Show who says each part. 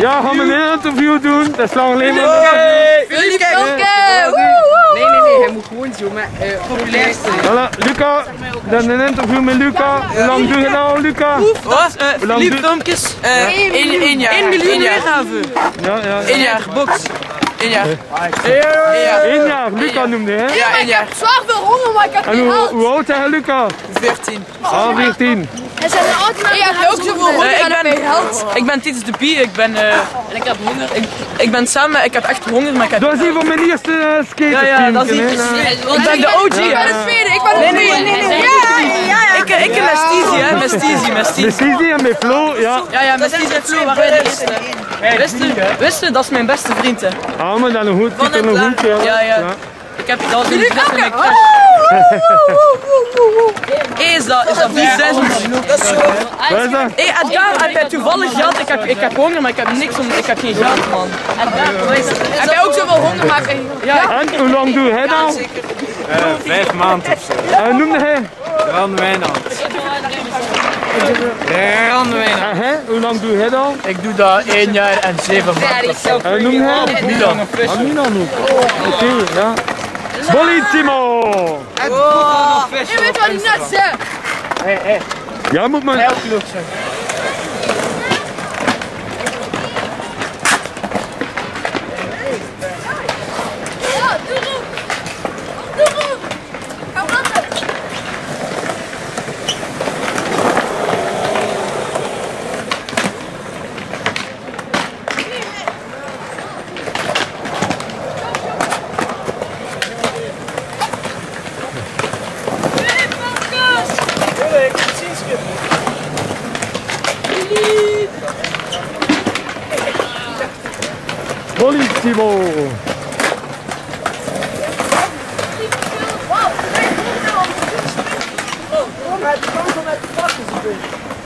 Speaker 1: Ja, gaan we een interview doen? Dat is lang geleden.
Speaker 2: Filipke!
Speaker 3: Nee, nee, nee, hij moet gewoon zo, maar populair zijn.
Speaker 1: Voilà, Luca, dan een interview met Luca. Hoe lang doe je nou, Luca?
Speaker 2: Wat?
Speaker 1: Hoe lang
Speaker 2: Filip
Speaker 1: duurt-
Speaker 2: filmpjes. Uh, 1 jaar. 1 miljoen weergave.
Speaker 1: Ja, ja.
Speaker 2: 1 jaar, box. 1 jaar. 1 jaar.
Speaker 1: Eén jaar, Luca noemde hè?
Speaker 2: Ja, 1 jaar.
Speaker 4: Zwaar veel honger, maar ik heb
Speaker 1: En
Speaker 4: geen
Speaker 1: hoe, oud zijn Luca?
Speaker 2: 14.
Speaker 1: Ah, 14.
Speaker 4: Er zijn er altijd
Speaker 2: Ik heb ook zoveel honger
Speaker 4: heb je.
Speaker 2: Ik ben Titus de Pie, ik ben... eh, en ik heb honger. Ik, ik ben samen, ik heb echt honger, maar ik heb...
Speaker 1: Dat is hier van mijn eerste uh, skater.
Speaker 2: Ja, ja, dat is niet Ik ben de OG,
Speaker 4: Ik ben de tweede, ik ben de
Speaker 2: Nee, nee,
Speaker 4: tweede.
Speaker 2: nee, nee, nee. Ik, ik en Mestizi, hè. Mestizi, Mestizi.
Speaker 1: Sisi en met Flo, ja.
Speaker 2: Ja, ja, Mestizi en Flo waren wij de eerste. Wist u? Dat is mijn beste vriend, hè.
Speaker 1: Ah, maar dan een goed, ziet er nog goed, ja.
Speaker 2: Ja, ja. Ik heb dat in de met mijn crush. Hé, is dat, is dat 4000? Dat is zo.
Speaker 1: Wat is dat?
Speaker 2: Hé, Edgar, heb jij toevallig geld? Ik heb, ik heb honger, maar ik heb niks om, ik heb geen geld, man.
Speaker 4: Heb jij ook zoveel honger, maar geen
Speaker 2: Ja,
Speaker 1: En hoe lang doe hij nou?
Speaker 5: Vijf maanden of zo.
Speaker 1: Uh, noemde hij?
Speaker 5: Ran Wijnand. Ran Wijnand.
Speaker 1: En hij? Hoe lang doe hij dan?
Speaker 5: Ik doe dat één jaar en zeven maanden.
Speaker 1: Uh, noemde hij?
Speaker 5: Milan.
Speaker 1: Ah, Milan ook. Oké, ja. Bolissimo!
Speaker 4: Je weet wat ik net zei.
Speaker 1: Ja, moet maar...
Speaker 5: Heel kloek zijn.
Speaker 4: 볼리티보 Come on, come
Speaker 1: on, come on, come on, come on.